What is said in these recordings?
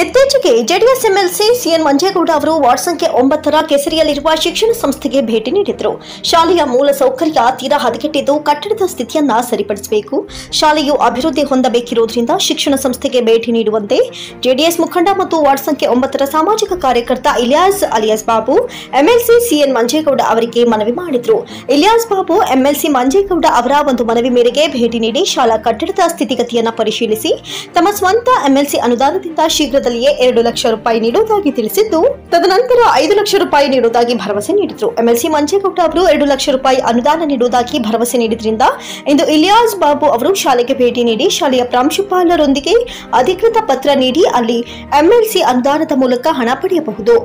ಇತ್ತೀಚೆಗೆ JDS MLC CN Manjegowda ಅವರು ward ಸಂಖ್ಯೆ ಒಂಬತ್ತರ ಕೆಸರಿಯಲ್ಲಿರುವ ಶಿಕ್ಷಣ ಸಂಸ್ಥೆಗೆ ಭೇಟಿ ನೀಡಿದರು. ಶಾಲೆಯ ಮೂಲ ಸೌಕರ್ಯ ತೀರಾ ಹದಗೆಟ್ಟಿದ್ದು ಕಟ್ಟಡದ ಸ್ಥಿತಿಯನ್ನ ಸರಿಪಡಿಸಬೇಕು. ಶಾಲೆಯು ಅಭಿವೃದ್ಧಿ ಹೊಂದಬೇಕಿರುವುದರಿಂದ ಶಿಕ್ಷಣ ಸಂಸ್ಥೆಗೆ ಭೇಟಿ ನೀಡುವಂತೆ ಜೆಡಿಎಸ್ ಮುಖಂಡ ಮತ್ತು ವಾರ್ಡ್ ಸಂಖ್ಯೆ ಒಂಬತ್ತರ ಸಾಮಾಜಿಕ ಕಾರ್ಯಕರ್ತ Ilyas alias Babu, MLC CN Manjegowda ಅವರಿಗೆ ಮನವಿ ಮಾಡಿದ್ರು. ಇಲಿಯಾಸ್ ಬಾಬು, ಎಂಎಲ್ಸಿ ಮಂಜೇಗೌಡ ಅವರ ಒಂದು ಮನವಿ ಮೇರೆಗೆ ಭೇಟಿ ನೀಡಿ ಶಾಲಾ ಕಟ್ಟಡದ ಸ್ಥಿತಿಗತಿಯನ್ನು ಪರಿಶೀಲಿಸಿ, ತಮ್ಮ ಸ್ವಂತ ಎಂಎಲ್ಸಿ ಅನುದಾನದಿಂದ ಶೀಘ್ರದಲ್ಲಿಯೇ ಎರಡು ಲಕ್ಷ ರೂಪಾಯಿ ನೀಡುವುದಾಗಿ ತಿಳಿಸಿದ್ದು, ತದನಂತರ ಐದು ಲಕ್ಷ ರೂಪಾಯಿ ನೀಡುವುದಾಗಿ ಭರವಸೆ ನೀಡಿದ್ರು. ಎಂಎಲ್ಸಿ ಮಂಜೇಗೌಡ ಅವರು ಎರಡು ಲಕ್ಷ ರೂಪಾಯಿ ಅನುದಾನ ನೀಡುವುದಾಗಿ ಭರವಸೆ ನೀಡಿದ್ರಿಂದ ಇಂದು ಇಲಿಯಾಸ್ ಬಾಬು ಅವರು ಶಾಲೆಗೆ ಭೇಟಿ ನೀಡಿ ಶಾಲೆಯ ಪ್ರಾಂಶುಪಾಲರೊಂದಿಗೆ ಅಧಿಕೃತ ಪತ್ರ ನೀಡಿ ಅಲ್ಲಿ ಎಂಎಲ್ಸಿ ಅನುದಾನದ ಮೂಲಕ ಹಣ ಪಡೆಯಬಹುದು.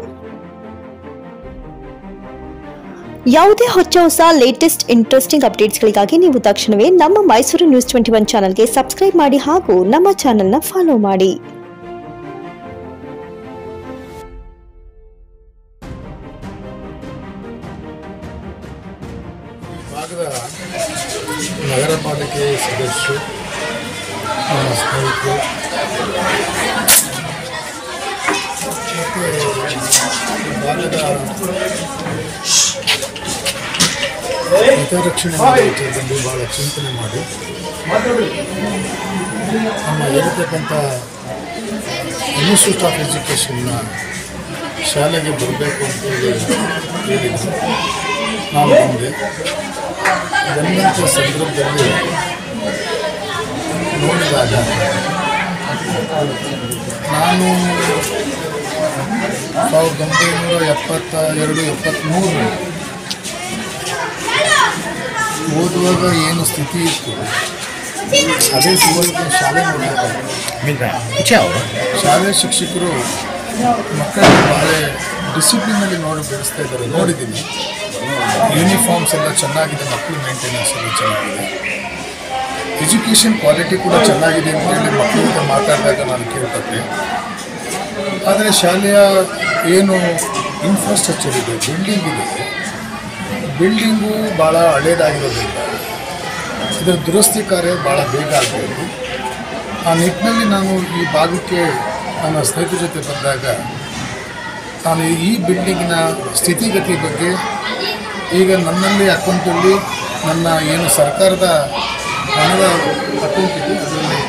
ಯಾವುದೇ ಹೊಚ್ಚ ಹೊಸ ಲೇಟೆಸ್ಟ್ ಇಂಟ್ರೆಸ್ಟಿಂಗ್ ಅಪ್ಡೇಟ್ಸ್ಗಳಿಗಾಗಿ ನೀವು ತಕ್ಷಣವೇ ನಮ್ಮ ಮೈಸೂರು ನ್ಯೂಸ್ ಟ್ವೆಂಟಿ ಒನ್ ಚಾನಲ್ಗೆ ಸಬ್ಸ್ಕ್ರೈಬ್ ಮಾಡಿ ಹಾಗೂ ನಮ್ಮ ಚಾನೆಲ್ನ ಫಾಲೋ ಮಾಡಿ. ಸದಸ್ಯರು ನಮ್ಮ ಸ್ನೇಹಿತರು ಭಾಗದ ಹಿತರಕ್ಷಣೆ ಭಾಳ ಚಿಂತನೆ ಮಾಡಿ ನಮ್ಮ ಇರತಕ್ಕಂಥ ಇನ್ಸ್ಟಿಟ್ಯೂಟ್ ಆಫ್ ಎಜುಕೇಷನ್ನ ಶಾಲೆಗೆ ಬರಬೇಕು ಅಂತ ಹೇಳಿದ್ರು ನಾನು ಬಂದೆ ಬಂದಂಥ ಸಂದರ್ಭದಲ್ಲಿ ನೋಡಿದಾಗ ನಾನು ಸಾವಿರದ ಒಂಬೈನೂರ ಎಪ್ಪತ್ತ ಎರಡು ಎಪ್ಪತ್ತ್ಮೂರು ಓದುವಾಗ ಏನು ಸ್ಥಿತಿ ಇತ್ತು? ಅದೇ ಸಿಗೋದಕ್ಕೆ ಶಾಲೆ ನೋಡಿದಾಗ ಶಾಲೆ ಶಿಕ್ಷಕರು ಮಕ್ಕಳನ್ನು ಭಾಳ ಡಿಸಿಪ್ಲಿನಲ್ಲಿ ನೋಡಿ ಬೆಳೆಸ್ತಾ ಇದ್ದಾರೆ. ನೋಡಿದ್ದೀನಿ. ಯೂನಿಫಾರ್ಮ್ಸ್ ಎಲ್ಲ ಚೆನ್ನಾಗಿದೆ, ಮಕ್ಕಳು ಮೇಂಟೆನೆನ್ಸ್ ಎಲ್ಲ ಚೆನ್ನಾಗಿದೆ. ಎಜುಕೇಷನ್ ಕ್ವಾಲಿಟಿ ಕೂಡ ಚೆನ್ನಾಗಿದೆ ಅಂತ ಹೇಳಿ ಮಕ್ಕಳ ಜೊತೆ ಮಾತಾಡಿದಾಗ ನಾನು ಕೇಳ್ತೇನೆ ಆದರೆ ಶಾಲೆಯ ಏನು ಇನ್ಫ್ರಾಸ್ಟ್ರಕ್ಚರ್ ಇದೆ ಬಿಲ್ಡಿಂಗ್ ಇದೆ. ಬಿಲ್ಡಿಂಗು ಭಾಳ ಹಳೇದಾಗಿರೋದ್ರಿಂದ ಇದರ ದುರಸ್ತಿ ಕಾರ್ಯ ಭಾಳ ಬೇಗ ಆಗಬೇಕು ಆ ನಿಟ್ಟಿನಲ್ಲಿ ನಾನು ಈ ಭಾಗಕ್ಕೆ ನನ್ನ ಸ್ನೇಹಿತರ ಜೊತೆ ಬಂದಾಗ ನಾನು ಈ ಬಿಲ್ಡಿಂಗಿನ ಸ್ಥಿತಿಗತಿ ಬಗ್ಗೆ ಈಗ ನನ್ನಲ್ಲಿ ಅಕೌಂಟಲ್ಲಿ ನನ್ನ ಏನು ಸರ್ಕಾರದ ಹಣದ ಅಕೌಂಟ್ ಇದೆ ಅದರಲ್ಲಿ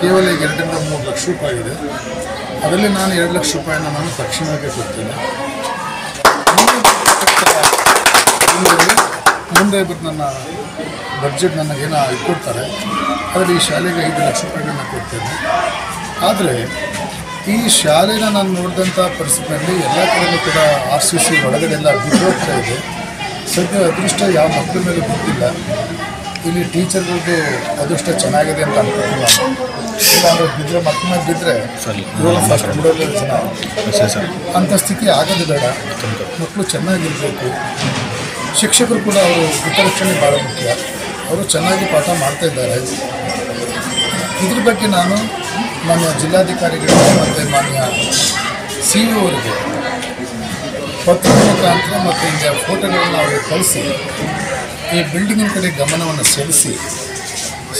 ಕೇವಲ ಈಗ ಎರಡರಿಂದ ಮೂರು ಲಕ್ಷ ರೂಪಾಯಿ ಇದೆ. ಅದರಲ್ಲಿ ನಾನು ಎರಡು ಲಕ್ಷ ರೂಪಾಯಿನ ನಾನು ತಕ್ಷಣಕ್ಕೆ ಕೊಡ್ತೇನೆ. ಮುಂದೆ ಬಿಟ್ಟು ನನ್ನ ಬಡ್ಜೆಟ್ ನನಗೇನೋ ಇಟ್ಕೊಡ್ತಾರೆ ಅದರಲ್ಲಿ ಈ ಶಾಲೆಗೆ ಐದು ಲಕ್ಷ ರೂಪಾಯಿಗಳನ್ನ ಕೊಡ್ತೇನೆ. ಆದರೆ ಈ ಶಾಲೆನ ನಾನು ನೋಡಿದಂಥ ಪರಿಸ್ಥಿತಿಯಲ್ಲಿ ಎಲ್ಲ ಕಡೆಯೂ ಕೂಡ ಆರ್ ಸಿ ಸಿ ಒಳಗಡೆ ಎಲ್ಲ ಬಿದ್ದೋಗ್ತಾ ಇದೆ. ಸದ್ಯ ಅದೃಷ್ಟ ಯಾವ ಮಕ್ಕಳ ಮೇಲೆ ಗೊತ್ತಿಲ್ಲ ಇಲ್ಲಿ ಟೀಚರ್ಗಳದ್ದು ಅದೃಷ್ಟ ಚೆನ್ನಾಗಿದೆ ಅಂತ ಅನ್ಕೊಂಡಿಲ್ಲ ನಾನು. ಇಲ್ಲ ಅಂದ್ರೆ ಬಿದ್ದರೆ ಮಕ್ಕಳ ಮೇಲೆ ಬಿದ್ದರೆ ಫಸ್ಟ್ ಬಿಡೋದು ಅಂಥ ಸ್ಥಿತಿ ಆಗೋದು ಬೇಡ. ಮಕ್ಕಳು ಚೆನ್ನಾಗಿರಬೇಕು. ಶಿಕ್ಷಕರು ಕೂಡ ಅವರು ಹಿತರಕ್ಷಣೆ ಭಾಳ ಮುಖ್ಯ. ಅವರು ಚೆನ್ನಾಗಿ ಪಾಠ ಮಾಡ್ತಾ ಇದ್ದಾರೆ. ಇದ್ರ ಬಗ್ಗೆ ನಾನು ಮಾನ್ಯ ಜಿಲ್ಲಾಧಿಕಾರಿಗಳಿಗೆ ಮತ್ತು ಮಾನ್ಯ ಸಿ ಇ ಅವರಿಗೆ ಪತ್ರದ ಮುಖಾಂತರ ಮತ್ತು ಈಗ ಫೋಟೋಗಳನ್ನು ಅವರಿಗೆ ಕಳಿಸಿ ಈ ಬಿಲ್ಡಿಂಗಿನ ಕಡೆ ಗಮನವನ್ನು ಸೆಳೆಸಿ,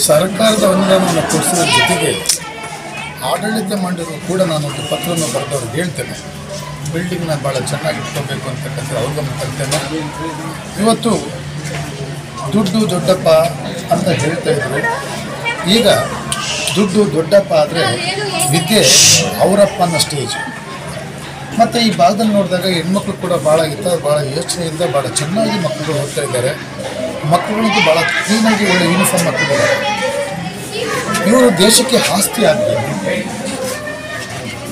ಸರ್ಕಾರದ ಅನುದಾನವನ್ನು ಕೊಡಿಸೋದ್ರ ಜೊತೆಗೆ ಆಡಳಿತ ಮಾಡಿರೋ ಕೂಡ ನಾನು ಒಂದು ಪತ್ರವನ್ನು ಬರೆದವ್ರಿಗೆ ಹೇಳ್ತೇನೆ. ಬಿಲ್ಡಿಂಗ್ನ ಭಾಳ ಚೆನ್ನಾಗಿ ಇಟ್ಕೋಬೇಕು ಅಂತಕ್ಕಂಥ ಅವ್ರ ಗಮನ ತರ್ತೇನೆ ಇವತ್ತು ದುಡ್ಡು ದೊಡ್ಡಪ್ಪ ಅಂತ ಹೇಳ್ತಾ ಇದ್ರು. ಈಗ ದುಡ್ಡು ದೊಡ್ಡಪ್ಪ ಆದರೆ ವಿದ್ಯೆ ಅವರಪ್ಪ ಅನ್ನೋ ಸ್ಟೇಜ್ ಮತ್ತು ಈ ಭಾಗದಲ್ಲಿ ನೋಡಿದಾಗ ಹೆಣ್ಮಕ್ಳು ಕೂಡ ಭಾಳ ಇತ್ತ ಭಾಳ ಯೋಚನೆಯಿಂದ ಭಾಳ ಚೆನ್ನಾಗಿ ಮಕ್ಕಳು ಹೋಗ್ತಾ ಇದ್ದಾರೆ. ಮಕ್ಕಳಿಗೂ ಭಾಳ ಕ್ಲೀನಾಗಿ ಒಳ್ಳೆ ಯೂನಿಫಾರ್ಮ್ ಹಾಕಿದ್ದಾರೆ ಇವರು ದೇಶಕ್ಕೆ ಆಸ್ತಿ ಆಗಬೇಕು.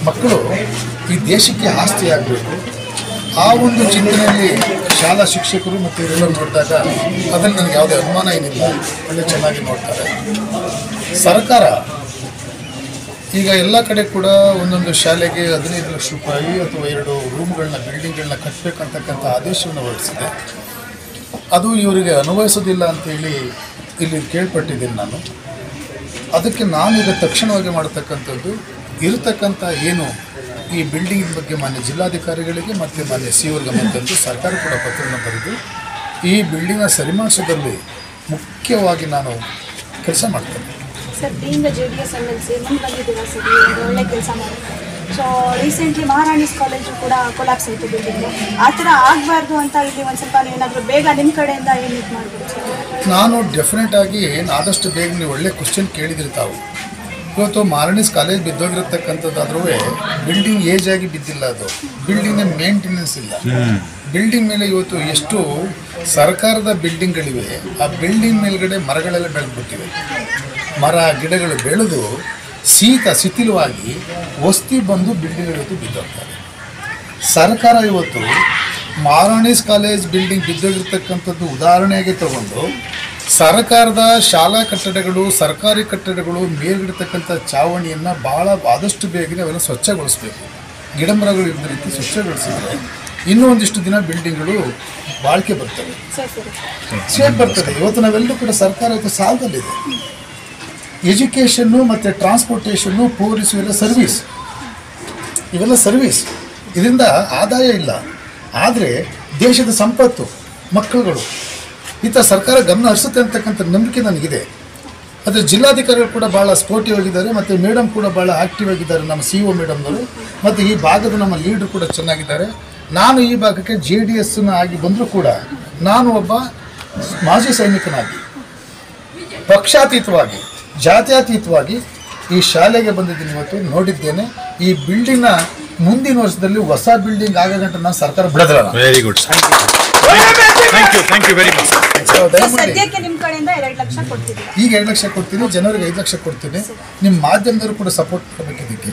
ಮಕ್ಕಳು ಈ ದೇಶಕ್ಕೆ ಆಸ್ತಿ ಆಗಬೇಕು. ಆ ಒಂದು ಚಿಂತನೆಯಲ್ಲಿ ಶಾಲಾ ಶಿಕ್ಷಕರು ಮತ್ತು ಇವರೆಲ್ಲರೂ ನೋಡಿದಾಗ ಅದನ್ನು ನನಗೆ ಯಾವುದೇ ಅನುಮಾನ ಏನಿಲ್ಲ. ಒಳ್ಳೆ ಚೆನ್ನಾಗಿ ನೋಡ್ತಾರೆ. ಸರ್ಕಾರ ಈಗ ಎಲ್ಲ ಕಡೆ ಕೂಡ ಒಂದೊಂದು ಶಾಲೆಗೆ ಹದಿನೈದು ಲಕ್ಷ ರೂಪಾಯಿ ಅಥವಾ ಎರಡು ರೂಮ್ಗಳನ್ನ ಬಿಲ್ಡಿಂಗ್ಗಳನ್ನ ಕಟ್ಟಬೇಕಂತಕ್ಕಂಥ ಆದೇಶವನ್ನು ಹೊರಡಿಸಿದೆ. ಅದು ಇವರಿಗೆ ಅನ್ವಯಿಸೋದಿಲ್ಲ ಅಂತೇಳಿ ಇಲ್ಲಿ ಕೇಳ್ಪಟ್ಟಿದ್ದೀನಿ ನಾನು. ಅದಕ್ಕೆ ನಾನೀಗ ತಕ್ಷಣವಾಗಿ ಮಾಡತಕ್ಕಂಥದ್ದು ಇರತಕ್ಕಂಥ ಏನು ಈ ಬಿಲ್ಡಿಂಗ್ ಬಗ್ಗೆ ಮಾನ್ಯ ಜಿಲ್ಲಾಧಿಕಾರಿಗಳಿಗೆ ಮತ್ತು ಮಾನ್ಯ ಸಿ ಅವ್ರ ಮತ್ತೊಂದು ತಂದು ಸರ್ಕಾರ ಕೂಡ ಪತ್ರವನ್ನು ಬರೆದು ಈ ಬಿಲ್ಡಿಂಗ್ನ ಸರಿಮಾಡಿಸೋದ್ರಲ್ಲಿ ಮುಖ್ಯವಾಗಿ ನಾನು ಕೆಲಸ ಮಾಡ್ತೇನೆ. ಸೊ ರೀಸೆಂಟ್ಲಿ ಮಹಾರಾಣೀಸ್ ಕಾಲೇಜು ಕೂಡ ಕೊಲಾಪ್ಸ್ ಆಯಿತು ಬಿಲ್ಡಿಂಗು ಆ ಥರ ಆಗಬಾರ್ದು ಅಂತ ಇಲ್ಲಿ ಒಂದು ಸ್ವಲ್ಪ ಏನಾದರೂ ಬೇಗ ನಿಮ್ಮ ಕಡೆಯಿಂದ ಏನು ಇದು ಮಾಡ್ಬೋದು ನಾನು ಡೆಫಿನೆಟ್ ಆಗಿ ಆದಷ್ಟು ಬೇಗ ನೀವು ಒಳ್ಳೆ ಕ್ವಶನ್ ಕೇಳಿದ್ರಿ ತಾವು. ಇವತ್ತು ಮಾರಣಿಸ್ ಕಾಲೇಜ್ ಬಿದ್ದೋಗಿರತಕ್ಕಂಥದ್ದಾದ್ರೂ ಬಿಲ್ಡಿಂಗ್ ಏಜ್ ಆಗಿ ಬಿದ್ದಿಲ್ಲ ಅದು. ಬಿಲ್ಡಿಂಗ್ನ ಮೇಂಟೆನೆನ್ಸ್ ಇಲ್ಲ. ಬಿಲ್ಡಿಂಗ್ ಮೇಲೆ ಇವತ್ತು ಎಷ್ಟು ಸರ್ಕಾರದ ಬಿಲ್ಡಿಂಗ್ಗಳಿವೆ ಆ ಬಿಲ್ಡಿಂಗ್ ಮೇಲ್ಗಡೆ ಮರಗಳೆಲ್ಲ ಬೆಳೆದ್ಬಿಟ್ಟಿವೆ. ಮರ, ಗಿಡಗಳು ಬೆಳೆದು ಶೀತ ಶಿಥಿಲವಾಗಿ ವಸ್ತಿ ಬಂದು ಬಿಲ್ಡಿಂಗ್ ಇವತ್ತು ಬಿದ್ದೋಗ್ತಾರೆ ಸರ್ಕಾರ ಇವತ್ತು ಮಾರಾಣಿಸ್ ಕಾಲೇಜ್ ಬಿಲ್ಡಿಂಗ್ ಬಿದ್ದೋಗಿರ್ತಕ್ಕಂಥದ್ದು ಉದಾಹರಣೆಯಾಗಿ ತಗೊಂಡು ಸರ್ಕಾರದ ಶಾಲಾ ಕಟ್ಟಡಗಳು ಸರ್ಕಾರಿ ಕಟ್ಟಡಗಳು ಮೇಲ್ಗಿಡ್ತಕ್ಕಂಥ ಚಾವಣಿಯನ್ನು ಭಾಳ ಆದಷ್ಟು ಬೇಗನೆ ಅವೆಲ್ಲ ಸ್ವಚ್ಛಗೊಳಿಸಬೇಕು. ಗಿಡ ಮರಗಳು ಇದ್ದ ರೀತಿ ಸ್ವಚ್ಛಗೊಳಿಸಿದ್ರೆ ಇನ್ನೂ ಒಂದಿಷ್ಟು ದಿನ ಬಿಲ್ಡಿಂಗ್ಗಳು ಬಾಳಿಕೆ ಬರ್ತವೆ. ಶೇಪ್ ಬರ್ತದೆ. ಇವತ್ತು ನಾವೆಲ್ಲರೂ ಕೂಡ ಸರ್ಕಾರ ಇವತ್ತು ಸಾಲದಲ್ಲಿದೆ. ಎಜುಕೇಷನ್ನು ಮತ್ತು ಟ್ರಾನ್ಸ್ಪೋರ್ಟೇಷನ್ನು ಪೊಲೀಸು ಇವೆಲ್ಲ ಸರ್ವಿಸ್. ಇವೆಲ್ಲ ಸರ್ವಿಸ್. ಇದರಿಂದ ಆದಾಯ ಇಲ್ಲ. ಆದರೆ ದೇಶದ ಸಂಪತ್ತು, ಮಕ್ಕಳುಗಳು. ಇತ್ತ ಸರ್ಕಾರ ಗಮನ ಹರಿಸುತ್ತೆ ಅಂತಕ್ಕಂಥ ನಂಬಿಕೆ ನನಗಿದೆ. ಆದರೆ ಜಿಲ್ಲಾಧಿಕಾರಿಗಳು ಕೂಡ ಭಾಳ ಸ್ಪೋರ್ಟಿವ್ ಆಗಿದ್ದಾರೆ, ಮತ್ತು ಮೇಡಮ್ ಕೂಡ ಭಾಳ ಆಕ್ಟಿವ್ ಆಗಿದ್ದಾರೆ ನಮ್ಮ ಸಿ ಒ ಮೇಡಮ್ನವರು ಮತ್ತು ಈ ಭಾಗದ ನಮ್ಮ ಲೀಡ್ರು ಕೂಡ ಚೆನ್ನಾಗಿದ್ದಾರೆ. ನಾನು ಈ ಭಾಗಕ್ಕೆ ಜೆ ಡಿ ಎಸ್ನ ಆಗಿ ಬಂದರೂ ಕೂಡ ನಾನು ಒಬ್ಬ ಮಾಜಿ ಸೈನಿಕನಾಗಿ, ಪಕ್ಷಾತೀತವಾಗಿ ಜಾತ್ಯತೀತವಾಗಿ ಈ ಶಾಲೆಗೆ ಬಂದಿದ್ದೀನಿ ಇವತ್ತು ನೋಡಿದ್ದೇನೆ ಈ ಬಿಲ್ಡಿಂಗ್ನ ಮುಂದಿನ ವರ್ಷದಲ್ಲಿ ಹೊಸ ಬಿಲ್ಡಿಂಗ್ ಆಗಗಂಟ ನಾನು ಸರ್ಕಾರ ಬಿಡೋದಿಲ್ಲ very good thank you thank you very much So, ಸದ್ಯಕ್ಕೆ ನಿಮ್ಮ ಕಡೆಯಿಂದ ಎರಡು ಲಕ್ಷ ಕೊಡ್ತಿದ್ದೀರಾ ಈಗ ಎರಡು ಲಕ್ಷ ಕೊಡ್ತೀನಿ ಜನವರಿಗೆ ಐದು ಲಕ್ಷ ಕೊಡ್ತೀನಿ ನಿಮ್ಮ ಮಾಧ್ಯಮದವರು ಕೂಡ ಸಪೋರ್ಟ್ ಮಾಡಬೇಕು ಇದಕ್ಕೆ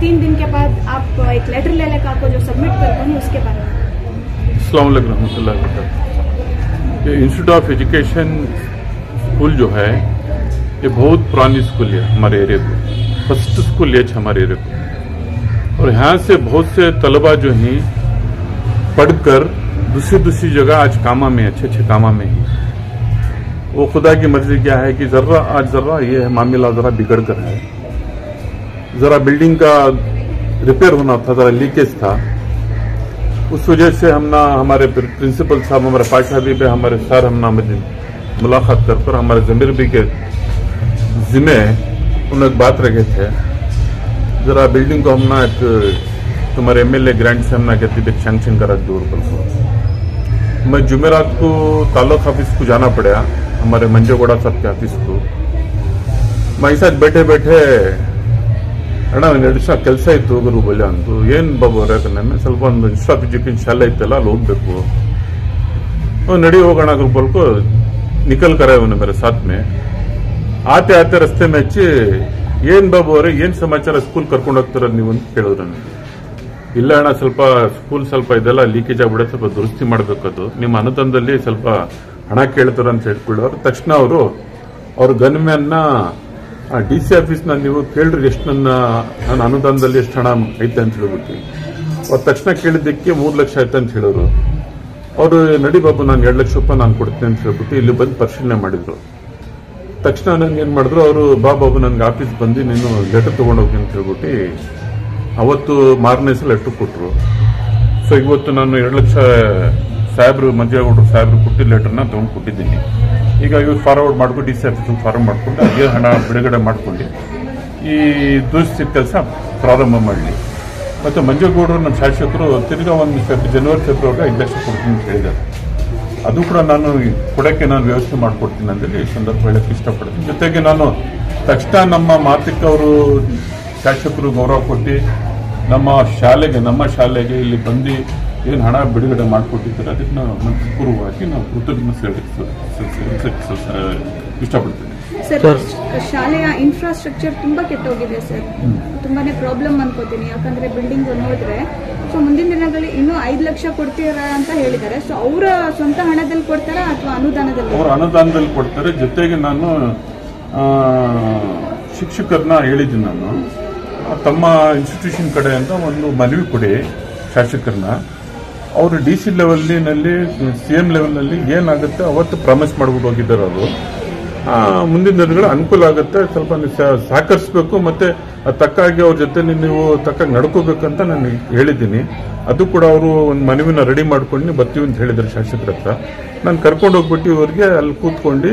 तीन दिन के बाद आप एक लेटर ले लेकर आपको जो सबमिट करते हैं उसके बारे में। ये इंस्टीट्यूट ऑफ़ एजुकेशन स्कूल जो है, ये बहुत पुरानी स्कूल है हमारे एरिया को फ़र्स्ट स्कूल है हमारे एरिया को और यहाँ से बहुत से तलबा जो हैं, पढ़कर दूसरी दूसरी जगह आज कामा में, अच्छे अच्छे कामा में ही। वो खुदा की मर्ज़ी क्या है कि जर्रा आज जर्रा ये मामला जरा बिगड़ कर है। जरा बिल्डिंग का रिपेयर होना था, जरा लीकेज था। उस वजह से हम ना हमारे प्रिंसिपल साहब, हमारे पाशा भी पे हमारे सर हम ना मुलाकात कर कर हमारे जमीर भी के जिम्मे एक बात रखे थे। जरा बिल्डिंग को हम ना एक, तुम्हारे एमएलए ग्रांट से हम ना कहते थे सैंक्शन करा दूर पर मैं जुमेरात को तालुक ऑफ़िस को जाना पड़ा, हमारे मंजेगौड़ा साहब के ऑफ़िस को। मैं साथ बैठे बैठे ಅಣ್ಣ, ಒಂದು ಎರಡು ದಿವಸ ಕೆಲಸ ಇತ್ತು ಹೋಗರು ಬಲ್ಯ ಅಂತ ಏನು ಬಾಬು, ಅವರೇ ನನ್ನ ಸ್ವಲ್ಪ ಒಂದು ಇನ್ಸ್ಟಾಪ್ ಎಜುಕೇಶನ್ ಶಾಲೆ ಇತ್ತಲ್ಲ, ಅಲ್ಲಿ ಹೋಗ್ಬೇಕು. ನಡಿ ಹೋಗೋಣ ಬಲ್ಕು ನಿಖಲ್ ಕರ ಮೇಲೆ ಸಾತ್ಮೆ. ಆತೆ ಆತೆ ರಸ್ತೆ ಮೆಚ್ಚಿ, ಏನು ಬಾಬು ಅವರೇ, ಏನ್ ಸಮಾಚಾರ ಸ್ಕೂಲ್ ಕರ್ಕೊಂಡು ಹೋಗ್ತಾರ ನೀವು ಅಂತ ಕೇಳಿದ್ರು ಇಲ್ಲ ಅಣ್ಣ, ಸ್ವಲ್ಪ ಸ್ಕೂಲ್ ಸ್ವಲ್ಪ ಇದೆಲ್ಲ ಲೀಕೇಜ್ ಆಗ್ಬಿಡುತ್ತೆ, ಸ್ವಲ್ಪ ದುರಸ್ತಿ ಮಾಡ್ಬೇಕದು. ನಿಮ್ಮ ಅನುದಾನದಲ್ಲಿ ಸ್ವಲ್ಪ ಹಣ ಕೇಳ್ತಾರ ಅಂತ ಹೇಳ್ಕೊಳ್ಳೋರು ತಕ್ಷಣ ಅವರು, ಅವ್ರ ಗನ್ಮ್ಯಾನ್ನ ಡಿ ಸಿ ಆಫೀಸ್ನ ನೀವು ಕೇಳಿದ್ರೆ ಎಷ್ಟು ನನ್ನ ನನ್ನ ಅನುದಾನದಲ್ಲಿ ಎಷ್ಟು ಹಣ ಐತೆ ಅಂತ ಹೇಳ್ಬಿಟ್ಟು ಅವ್ರು ತಕ್ಷಣ ಕೇಳಿದ್ದಕ್ಕೆ ಮೂರು ಲಕ್ಷ ಆಯ್ತು ಅಂತ ಹೇಳೋರು ಅವರು, ನಡಿ ಬಾಬು, ನಾನು ಎರಡು ಲಕ್ಷ ರೂಪಾಯಿ ನಾನು ಕೊಡ್ತೀನಿ ಅಂತ ಹೇಳ್ಬಿಟ್ಟು ಇಲ್ಲಿ ಬಂದು ಪರಿಶೀಲನೆ ಮಾಡಿದ್ರು. ತಕ್ಷಣ ನನಗೆ ಏನು ಮಾಡಿದ್ರು, ಅವರು, ಬಾ ಬಾಬು, ನನ್ಗೆ ಆಫೀಸ್ ಬಂದು ನೀನು ಲೆಟರ್ ತಗೊಂಡೋಗಿ ಅಂತ ಹೇಳ್ಬಿಟ್ಟು ಅವತ್ತು ಮಾರನೇ ಸಲ ಲೆಟ್ರ್ ಕೊಟ್ಟರು ಸೊ ಇವತ್ತು ನಾನು ಎರಡು ಲಕ್ಷ ಸಾಹೇಬ್ರು ಮಂಜೇಗೌಡರು ಸಾಹೇಬ್ರು ಕೊಟ್ಟಿದ್ದ ಲೆಟ್ರನ್ನ ತೊಗೊಂಡು ಕೊಟ್ಟಿದ್ದೀನಿ. ಈಗ ಇವ್ರು ಫಾರ್ವರ್ಡ್ ಮಾಡ್ಕೊಂಡು ಡಿ ಸಿ ಆಫೀಸ್ ಫಾರ್ವರ್ಡ್ ಮಾಡಿಕೊಂಡು ಅದೇ ಹಣ ಬಿಡುಗಡೆ ಮಾಡ್ಕೊಂಡು ಈ ದುರಸ್ತಿ ಕೆಲಸ ಪ್ರಾರಂಭ ಮಾಡಲಿ. ಮತ್ತು ಮಂಜೇಗೌಡರು ನಮ್ಮ ಶಾಸಕರು ತಿರ್ಗಾ ಒಂದು ಫೆಬ್ ಜನವರಿ ಫೆಬ್ರವರಿಗೆ ಐದು ಲಕ್ಷ ಕೊಡ್ತೀನಿ ಅಂತ ಹೇಳಿದ್ದಾರೆ. ಅದು ಕೂಡ ನಾನು ಕೊಡೋಕ್ಕೆ ನಾನು ವ್ಯವಸ್ಥೆ ಮಾಡಿಕೊಡ್ತೀನಿ ಅಂತೇಳಿ ಈ ಸಂದರ್ಭ ಹೇಳಕ್ಕೆ ಇಷ್ಟಪಡ್ತೀನಿ. ಜೊತೆಗೆ ನಾನು ತಕ್ಷಣ ನಮ್ಮ ಮಾತಿಕ್ ಅವರು ಶಾಸಕರು ಗೌರವ ಕೊಟ್ಟು ನಮ್ಮ ಶಾಲೆಗೆ ನಮ್ಮ ಶಾಲೆಗೆ ಇಲ್ಲಿ ಬಂದು ಏನು ಹಣ ಬಿಡುಗಡೆ ಮಾಡಿಕೊಟ್ಟಿದ್ದಾರೆ ಅದಕ್ಕೆ ನಾವು ಮನಸ್ಪೂರ್ವವಾಗಿ ನಾವು ಕೃತಜ್ಞತೆ ಇಷ್ಟಪಡ್ತೇನೆ ಸರ್ ಶಾಲೆಯ ಇನ್ಫ್ರಾಸ್ಟ್ರಕ್ಚರ್ ತುಂಬಾ ಕೆಟ್ಟೋಗಿದೆ ಸರ್. ತುಂಬಾನೇ ಪ್ರಾಬ್ಲಮ್ ಅನ್ಕೋತೀನಿ. ಯಾಕಂದ್ರೆ ಬಿಲ್ಡಿಂಗ್ ನೋಡಿದ್ರೆ ಸೊ ಮುಂದಿನ ದಿನಗಳಲ್ಲಿ ಇನ್ನೂ ಐದು ಲಕ್ಷ ಕೊಡ್ತೀರಾ ಅಂತ ಹೇಳಿದ್ದಾರೆ. ಸೊ ಅವರ ಸ್ವಂತ ಹಣದಲ್ಲಿ ಕೊಡ್ತಾರಾ ಅಥವಾ ಅನುದಾನದಲ್ಲಿ? ಅವರು ಅನುದಾನದಲ್ಲಿ ಕೊಡ್ತಾರೆ. ಜೊತೆಗೆ ನಾನು ಆ, ಶಿಕ್ಷಕರನ್ನ ಹೇಳಿದ್ದೀನಿ ನಾನು. ತಮ್ಮ ಇನ್ಸ್ಟಿಟ್ಯೂಷನ್ ಕಡೆಯಿಂದ ಒಂದು ಮನವಿ ಕೊಡಿ ಶಾಸಕರನ್ನ. ಅವರು ಡಿ ಸಿ ಲೆವೆಲ್ನಲ್ಲಿ ಸಿ ಎಂ ಲೆವೆಲ್ನಲ್ಲಿ ಏನಾಗುತ್ತೆ ಅವತ್ತು ಪ್ರಾಮಿಸ್ ಮಾಡ್ಬಿಟ್ಟು ಹೋಗಿದ್ದಾರೆ ಅವರು. ಮುಂದಿನ ದಿನಗಳು ಅನುಕೂಲ ಆಗುತ್ತೆ, ಸ್ವಲ್ಪ ಸಹಕರಿಸಬೇಕು ಸಹ- ಸಹಕರಿಸ್ಬೇಕು, ಮತ್ತೆ ತಕ್ಕಾಗಿ ಅವ್ರ ಜೊತೆ ನೀವು ತಕ್ಕಾಗಿ ನಡ್ಕೋಬೇಕಂತ ನಾನು ಹೇಳಿದ್ದೀನಿ. ಅದು ಕೂಡ ಅವರು ಒಂದು ಮನವಿನ ರೆಡಿ ಮಾಡ್ಕೊಂಡು ಬರ್ತೀವಿ ಅಂತ ಹೇಳಿದ್ರು ಶಾಸಕರ ಹತ್ರ. ನಾನು ಕರ್ಕೊಂಡು ಹೋಗ್ಬಿಟ್ಟು ಇವರಿಗೆ ಅಲ್ಲಿ ಕೂತ್ಕೊಂಡು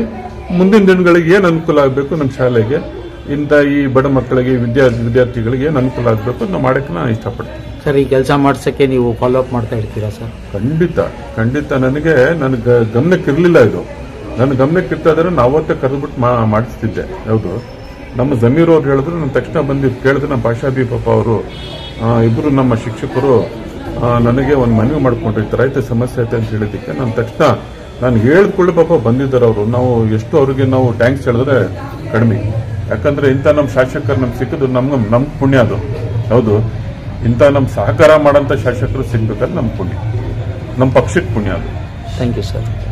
ಮುಂದಿನ ದಿನಗಳಿಗೆ ಏನು ಅನುಕೂಲ ಆಗಬೇಕು ನಮ್ಮ ಶಾಲೆಗೆ? ಇಂಥ ಈ ಬಡ ಮಕ್ಕಳಿಗೆ ವಿದ್ಯಾರ್ಥಿ ವಿದ್ಯಾರ್ಥಿಗಳಿಗೆ ಏನು ಅನುಕೂಲ ಆಗಬೇಕು ಅಂತ ಮಾಡಕ್ಕೆ ನಾನು ಇಷ್ಟಪಡ್ತೀನಿ. ಸರ್ ಈ ಕೆಲಸ ಮಾಡಿಸೋಕ್ಕೆ ನೀವು ಫಾಲೋ ಅಪ್ ಮಾಡ್ತಾ ಇರ್ತೀರಾ ಸರ್? ಖಂಡಿತ. ಖಂಡಿತ ನನಗೆ ನನಗೆ ಗಮನಕ್ಕೆ ಇರಲಿಲ್ಲ ಇದು. ನನ್ನ ಗಮನಕ್ಕೆ ಇರ್ತಾ ಇದ್ರೆ ನಾವು ಅವತ್ತೇ ಕರೆದ್ಬಿಟ್ಟು ಮಾ ಮಾಡಿಸ್ತಿದ್ದೆ. ಹೌದು. ನಮ್ಮ ಜಮೀರ್ ಅವ್ರು ಹೇಳಿದ್ರು ನಾನು ತಕ್ಷಣ ಬಂದು ಕೇಳಿದ್ರೆ ನಮ್ಮ ಭಾಷಾ ಪಾಪ ಅವರು ಇಬ್ಬರು ನಮ್ಮ ಶಿಕ್ಷಕರು ನನಗೆ ಒಂದು ಮನವಿ ಮಾಡ್ಕೊಂಡಿರ್ತಾರೆ ರೈತ ಥರ ಐತೆ ಸಮಸ್ಯೆ ಐತೆ ಅಂತ ಹೇಳಿದ್ದಕ್ಕೆ ನಾನು ತಕ್ಷಣ ನಾನು ಹೇಳಿದ್ಕೊಳ್ಳಿ ಪಾಪ ಬಂದಿದ್ದಾರೆ ಅವರು. ನಾವು ಎಷ್ಟು ಅವ್ರಿಗೆ ನಾವು ಟ್ಯಾಂಕ್ಸ್ ಹೇಳಿದ್ರೆ ಕಡಿಮೆ. ಯಾಕಂದ್ರೆ ಇಂಥ ನಮ್ಮ ಶಾಸಕರು ನಮ್ಗೆ ಸಿಕ್ಕಿದ್ರು ನಮ್ಗೆ ನಮ್ಮ ಪುಣ್ಯ ಅದು. ಹೌದು. ಇಂಥ ನಮ್ಮ ಸಹಕಾರ ಮಾಡೋಂಥ ಶಾಸಕರು ಸಿಗ್ಬೇಕಾದ್ರೆ ನಮ್ಮ ಪುಣ್ಯ. ನಮ್ಮ ಪಕ್ಷಕ್ಕೆ ಪುಣ್ಯ ಅದು. Thank you sir